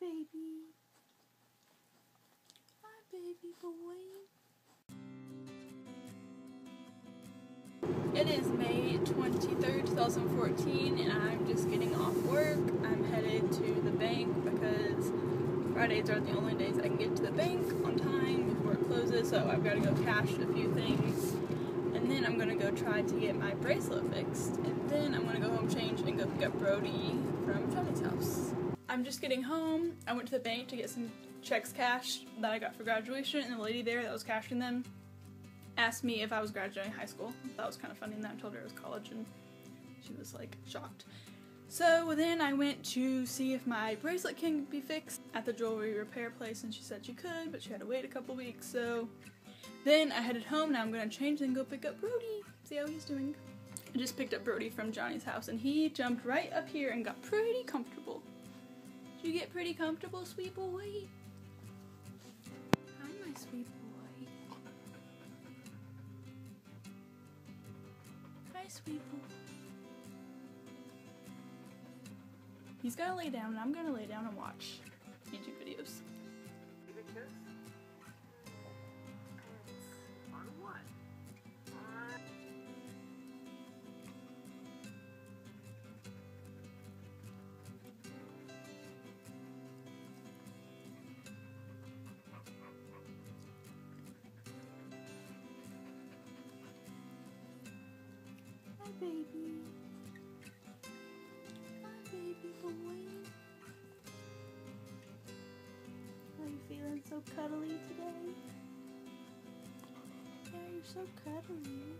baby. Hi, baby boy. It is May 23rd, 2014, and I'm just getting off work. I'm headed to the bank because Fridays are the only days I can get to the bank on time before it closes, so I've got to go cash a few things. And then I'm going to go try to get my bracelet fixed. And then I'm going to go home, change, and go pick up Brodie from. I'm just getting home. I went to the bank to get some checks cashed that I got for graduation, and the lady there that was cashing them asked me if I was graduating high school. That was kind of funny, and then I told her it was college, and she was like shocked. So then I went to see if my bracelet can be fixed at the jewelry repair place, and she said she could, but she had to wait a couple weeks. So then I headed home. Now I'm gonna change and go pick up Brodie. See how he's doing. I just picked up Brodie from Johnny's house, and he jumped right up here and got pretty comfortable. You get pretty comfortable, sweet boy? Hi, my sweet boy. Hi, sweet boy. He's gotta lay down, and I'm gonna lay down and watch Hi, baby. Hi, baby boy. Are you feeling so cuddly today? Yeah, you're so cuddly.